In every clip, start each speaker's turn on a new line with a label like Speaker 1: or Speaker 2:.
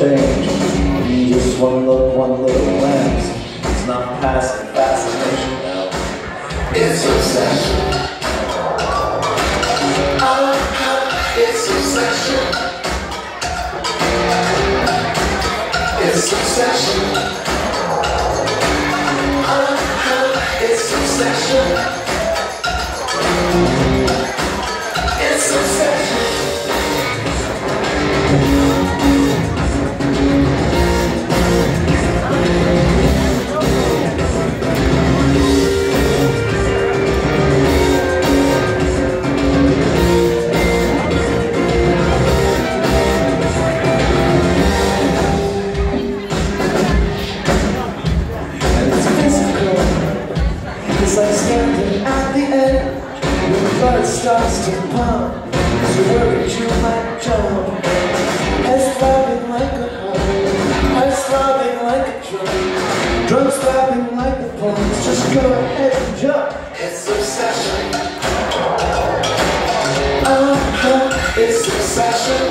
Speaker 1: change. In just one look, one little glance. It's not passive fascination now.
Speaker 2: It's obsession. Uh-huh. It's obsession. It's obsession. Uh-huh. It's obsession.
Speaker 1: Blood starts to pump. So worried you might jump. Head throbbing like a home. Eyes throbbing like a drum. Drums throbbing like a pulse. Just go ahead and jump.
Speaker 2: It's obsession. Uh-huh. It's obsession.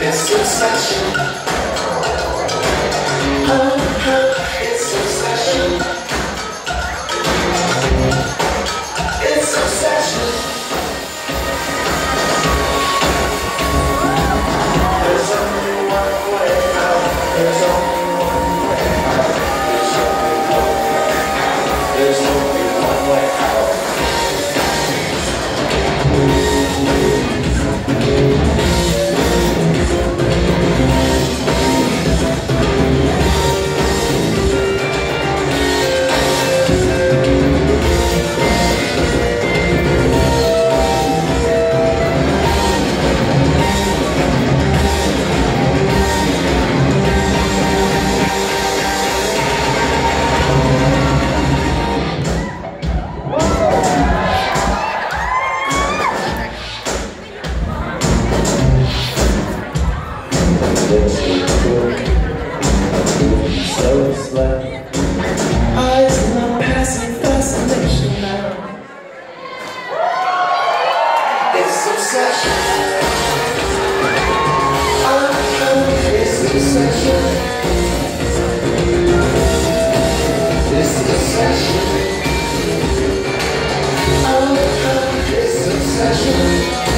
Speaker 2: It's obsession. There's only It's obsession. Uh-huh. It's obsession. It's obsession. Uh-huh. It's obsession.